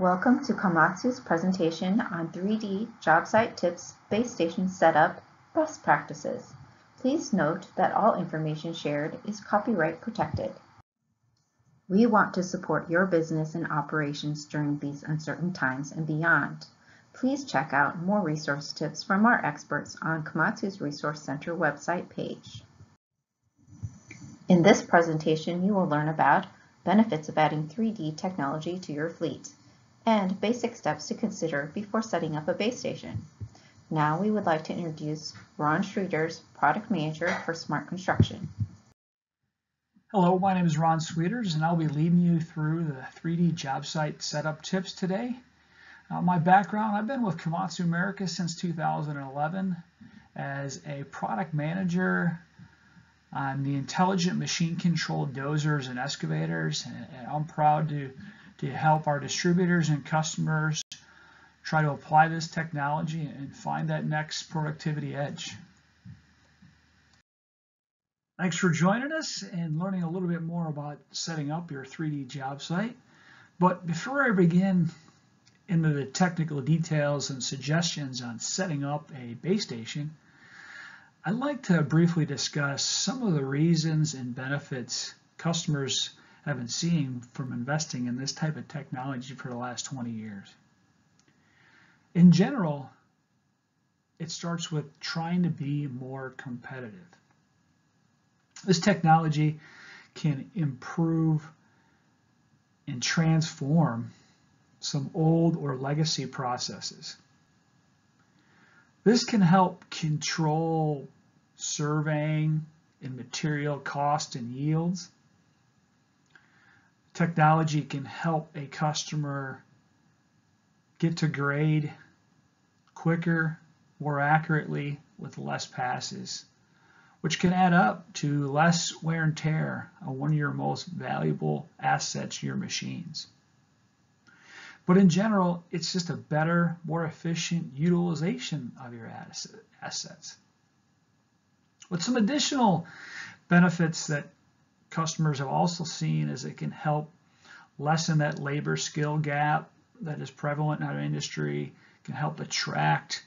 Welcome to Komatsu's presentation on 3D job site tips base station setup best practices. Please note that all information shared is copyright protected. We want to support your business and operations during these uncertain times and beyond. Please check out more resource tips from our experts on Komatsu's Resource Center website page. In this presentation, you will learn about benefits of adding 3D technology to your fleet and basic steps to consider before setting up a base station. Now we would like to introduce Ron Schwieters, Product Manager for Smart Construction. Hello, my name is Ron Schwieters and I'll be leading you through the 3D job site setup tips today. Uh, my background, I've been with Komatsu America since 2011 as a product manager on the intelligent machine control dozers and excavators and I'm proud to to help our distributors and customers try to apply this technology and find that next productivity edge. Thanks for joining us and learning a little bit more about setting up your 3D job site. But before I begin into the technical details and suggestions on setting up a base station, I'd like to briefly discuss some of the reasons and benefits customers have been seeing from investing in this type of technology for the last 20 years. In general, it starts with trying to be more competitive. This technology can improve and transform some old or legacy processes. This can help control surveying and material cost and yields technology can help a customer get to grade quicker, more accurately with less passes, which can add up to less wear and tear on one of your most valuable assets, your machines. But in general, it's just a better, more efficient utilization of your assets. With some additional benefits that customers have also seen is it can help lessen that labor skill gap that is prevalent in our industry, can help attract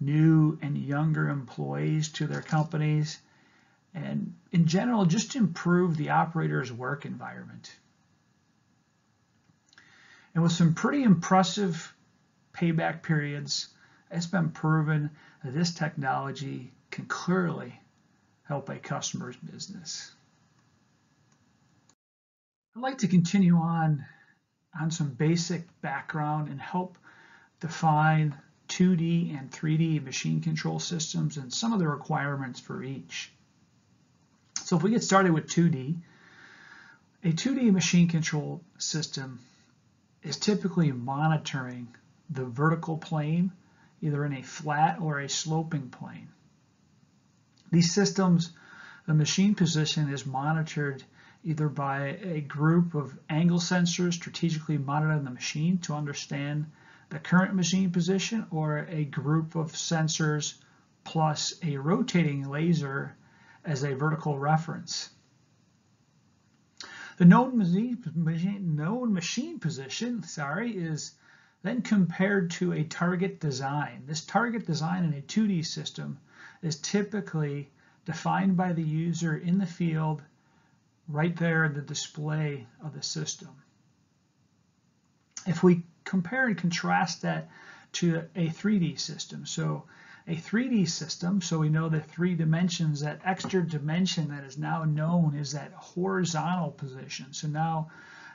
new and younger employees to their companies, and in general, just improve the operator's work environment. And with some pretty impressive payback periods, it's been proven that this technology can clearly help a customer's business. I'd like to continue on on some basic background and help define 2D and 3D machine control systems and some of the requirements for each. So if we get started with 2D, a 2D machine control system is typically monitoring the vertical plane, either in a flat or a sloping plane. These systems, the machine position is monitored either by a group of angle sensors strategically mounted on the machine to understand the current machine position or a group of sensors plus a rotating laser as a vertical reference. The known machine, known machine position sorry, is then compared to a target design. This target design in a 2D system is typically defined by the user in the field right there in the display of the system. If we compare and contrast that to a 3D system, so a 3D system, so we know the three dimensions, that extra dimension that is now known is that horizontal position. So now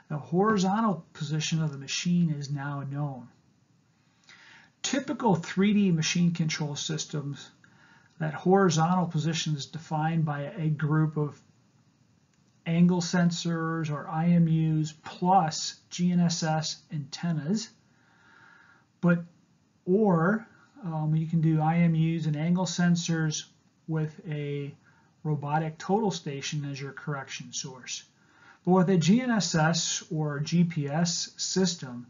the horizontal position of the machine is now known. Typical 3D machine control systems, that horizontal position is defined by a group of angle sensors or IMUs plus GNSS antennas. But or um, you can do IMUs and angle sensors with a robotic total station as your correction source. But with a GNSS or GPS system,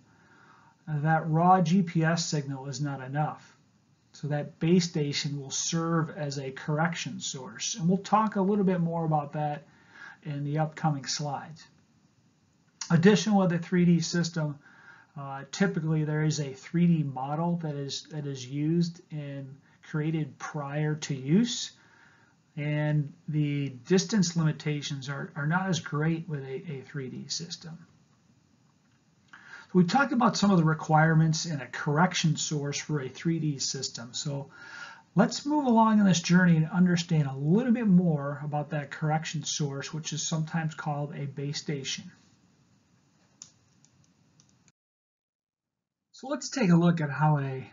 that raw GPS signal is not enough. So that base station will serve as a correction source. And we'll talk a little bit more about that in the upcoming slides. Additional with the 3D system, Uh, typically, there is a 3D model that is that is used and created prior to use, and the distance limitations are, are not as great with a, a 3D system. So we talked about some of the requirements in a correction source for a 3D system. So let's move along in this journey and understand a little bit more about that correction source, which is sometimes called a base station. So let's take a look at how a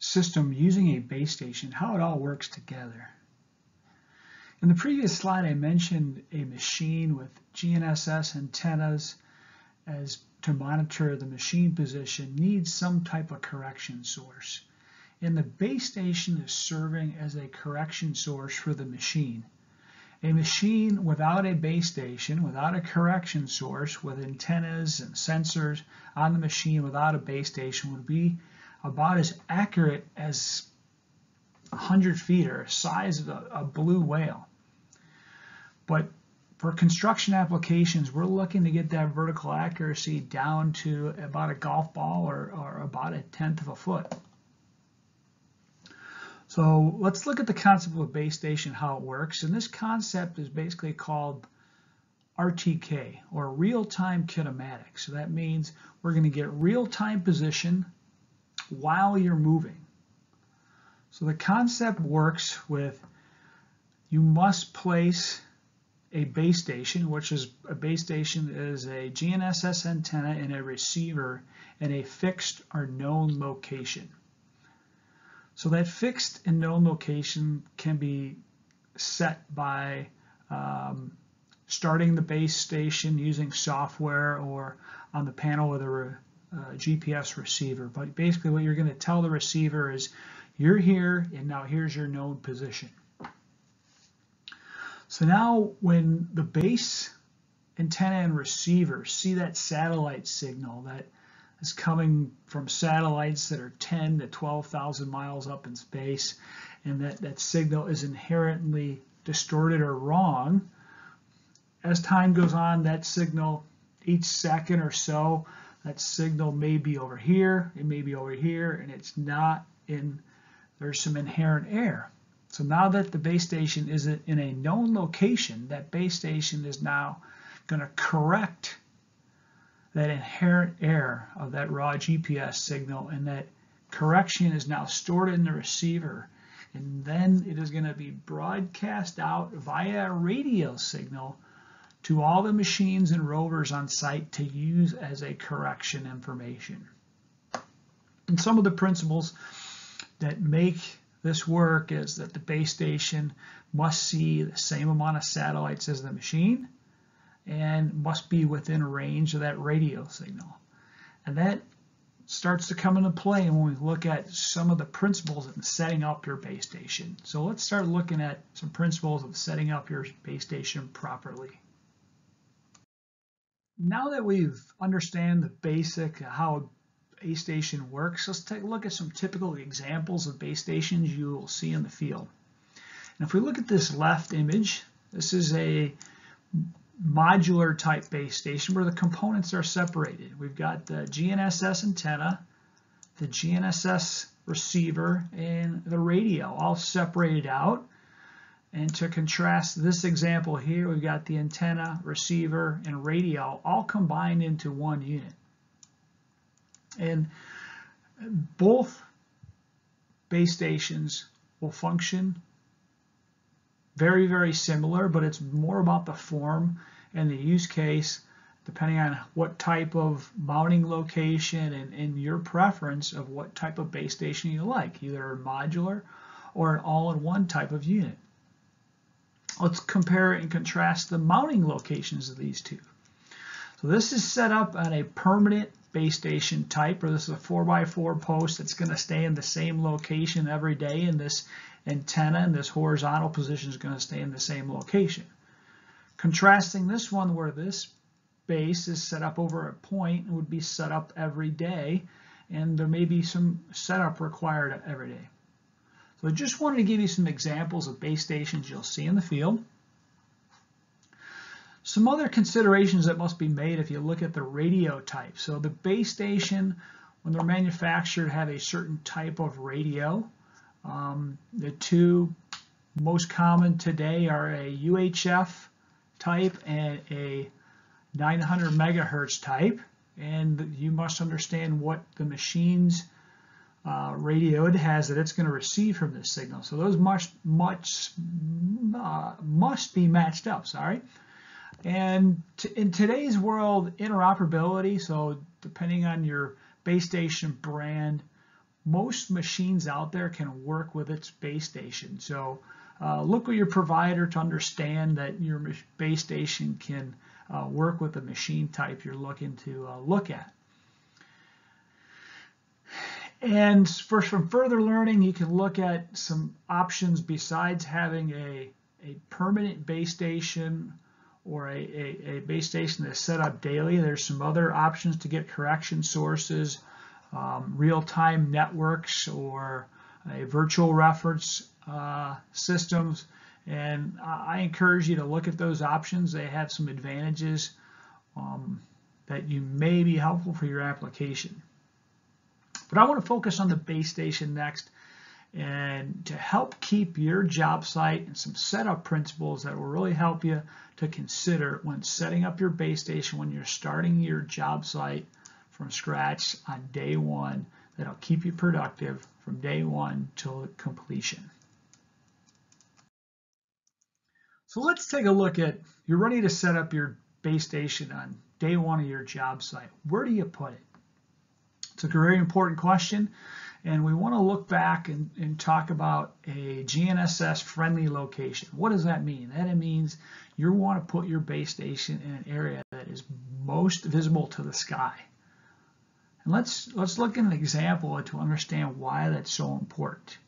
system using a base station, how it all works together. In the previous slide, I mentioned a machine with GNSS antennas as to monitor the machine position needs some type of correction source. And the base station is serving as a correction source for the machine. A machine without a base station, without a correction source, with antennas and sensors on the machine without a base station would be about as accurate as 100 feet or size of a, a blue whale. But for construction applications, we're looking to get that vertical accuracy down to about a golf ball or, or about a tenth of a foot. So let's look at the concept of a base station, how it works. And this concept is basically called RTK, or real-time kinematics. So that means we're going to get real-time position while you're moving. So the concept works with you must place a base station, which is a base station is a GNSS antenna and a receiver in a fixed or known location. So that fixed and known location can be set by um, starting the base station using software or on the panel with a uh, GPS receiver. But basically what you're going to tell the receiver is you're here and now here's your known position. So now when the base antenna and receiver see that satellite signal that is coming from satellites that are 10 to 12,000 miles up in space, and that, that signal is inherently distorted or wrong. As time goes on, that signal, each second or so, that signal may be over here, it may be over here, and it's not in, there's some inherent error. So now that the base station is in a known location, that base station is now going to correct that inherent error of that raw GPS signal and that correction is now stored in the receiver and then it is going to be broadcast out via a radio signal to all the machines and rovers on site to use as a correction information. And some of the principles that make this work is that the base station must see the same amount of satellites as the machine and must be within range of that radio signal. And that starts to come into play when we look at some of the principles in setting up your base station. So let's start looking at some principles of setting up your base station properly. Now that we've understand the basic uh, how a base station works, let's take a look at some typical examples of base stations you will see in the field. And if we look at this left image, this is a modular type base station where the components are separated. We've got the GNSS antenna, the GNSS receiver, and the radio all separated out. And to contrast this example here, we've got the antenna, receiver, and radio all combined into one unit. And both base stations will function very, very similar, but it's more about the form and the use case depending on what type of mounting location and, and your preference of what type of base station you like, either a modular or an all-in-one type of unit. Let's compare and contrast the mounting locations of these two. So this is set up on a permanent base station type, or this is a 4x4 post that's going to stay in the same location every day, and this antenna and this horizontal position is going to stay in the same location. Contrasting this one where this base is set up over a point and would be set up every day and there may be some setup required every day. So I just wanted to give you some examples of base stations you'll see in the field. Some other considerations that must be made if you look at the radio type. So the base station, when they're manufactured, have a certain type of radio. Um, the two most common today are a UHF type and a 900 megahertz type. And you must understand what the machine's uh, radio it has that it's going to receive from this signal. So those must, much, uh, must be matched up, sorry. And in today's world, interoperability, so depending on your base station brand, most machines out there can work with its base station. So uh, look with your provider to understand that your base station can uh, work with the machine type you're looking to uh, look at. And for some further learning, you can look at some options besides having a, a permanent base station or a, a, a, base station that's set up daily. There's some other options to get correction sources, um, real-time networks, or a virtual reference uh, systems. And I encourage you to look at those options. They have some advantages um, that you may be helpful for your application. But I want to focus on the base station next and to help keep your job site and some setup principles that will really help you to consider when setting up your base station when you're starting your job site from scratch on day one that'll keep you productive from day one till completion. So let's take a look at, you're ready to set up your base station on day one of your job site. Where do you put it? It's a very important question and we want to look back and, and, talk about a GNSS friendly location. What does that mean? That it means you want to put your base station in an area that is most visible to the sky. And let's let's look at an example to understand why that's so important.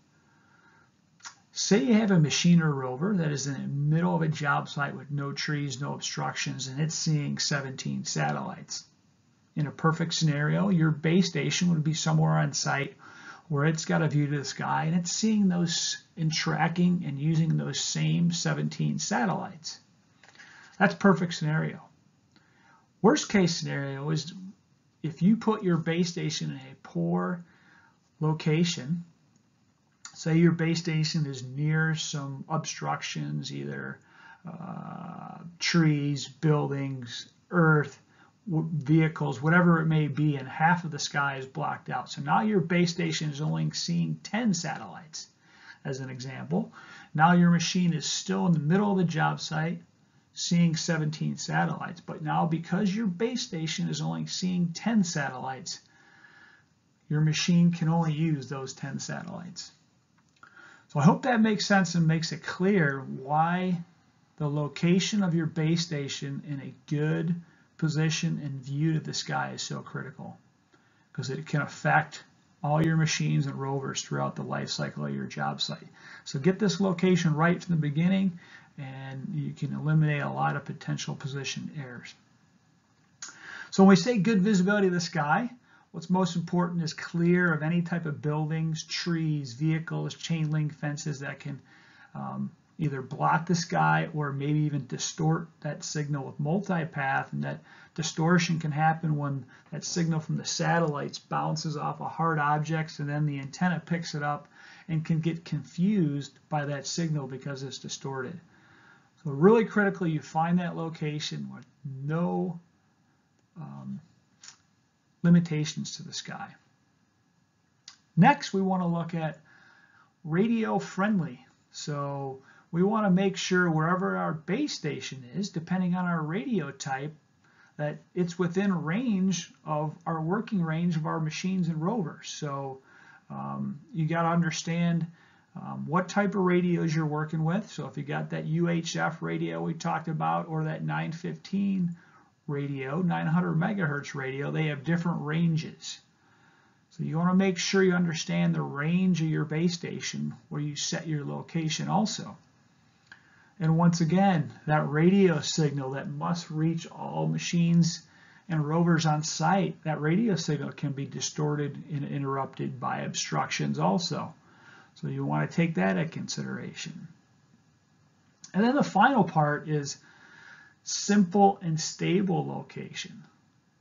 Say you have a machine or rover that is in the middle of a job site with no trees, no obstructions, and it's seeing 17 satellites. In a perfect scenario, your base station would be somewhere on site where it's got a view to the sky and it's seeing those and tracking and using those same 17 satellites. That's perfect scenario. Worst case scenario is if you put your base station in a poor location, say your base station is near some obstructions, either uh, trees, buildings, earth, vehicles, whatever it may be, and half of the sky is blocked out. So now your base station is only seeing 10 satellites, as an example. Now your machine is still in the middle of the job site, seeing 17 satellites. But now because your base station is only seeing 10 satellites, your machine can only use those 10 satellites. So I hope that makes sense and makes it clear why the location of your base station in a good position and view to the sky is so critical because it can affect all your machines and rovers throughout the life cycle of your job site. So get this location right from the beginning and you can eliminate a lot of potential position errors. So when we say good visibility of the sky, what's most important is clear of any type of buildings, trees, vehicles, chain link fences that can um, either block the sky or maybe even distort that signal with multipath and that distortion can happen when that signal from the satellites bounces off of hard objects and then the antenna picks it up and can get confused by that signal because it's distorted. So really critical you find that location with no um, limitations to the sky. Next we want to look at radio friendly. So we want to make sure wherever our base station is, depending on our radio type, that it's within range of our working range of our machines and rovers. So um, you got to understand um, what type of radios you're working with. So if you got that UHF radio we talked about or that 915 radio, 900 megahertz radio, they have different ranges. So you want to make sure you understand the range of your base station where you set your location also. And once again, that radio signal that must reach all machines and rovers on site, that radio signal can be distorted and interrupted by obstructions also. So you want to take that into consideration. And then the final part is simple and stable location.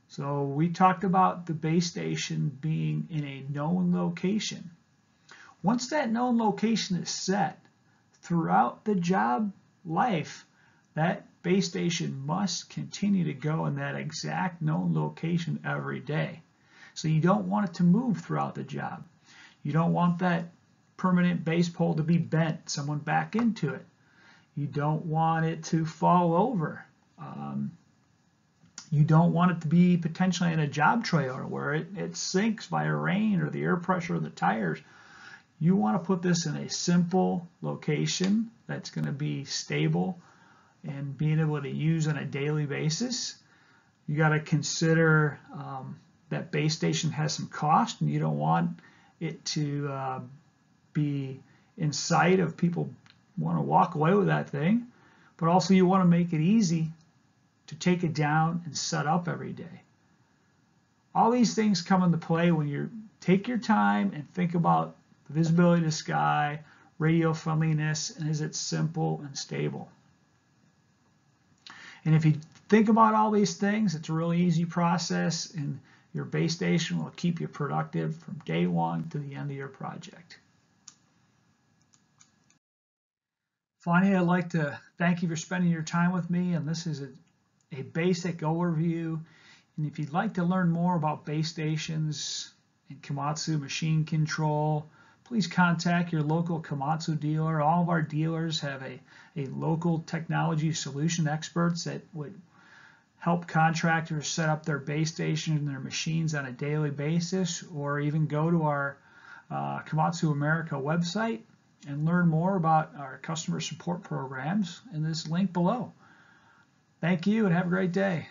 So we talked about the base station being in a known location. Once that known location is set, throughout the job life, that base station must continue to go in that exact known location every day. So you don't want it to move throughout the job. You don't want that permanent base pole to be bent, someone back into it. You don't want it to fall over. Um, you don't want it to be potentially in a job trailer where it, it sinks by a rain or the air pressure of the tires. You want to put this in a simple location that's going to be stable and being able to use on a daily basis. You got to consider um, that base station has some cost and you don't want it to uh, be in sight of people want to walk away with that thing, but also you want to make it easy to take it down and set up every day. All these things come into play when you take your time and think about visibility the sky, radio friendliness, and is it simple and stable. And if you think about all these things, it's a really easy process and your base station will keep you productive from day one to the end of your project. Finally, I'd like to thank you for spending your time with me, and this is a, a basic overview. And if you'd like to learn more about base stations and Komatsu machine control, please contact your local Komatsu dealer. All of our dealers have a, a local technology solution experts that would help contractors set up their base station and their machines on a daily basis, or even go to our uh, Komatsu America website and learn more about our customer support programs in this link below. Thank you and have a great day.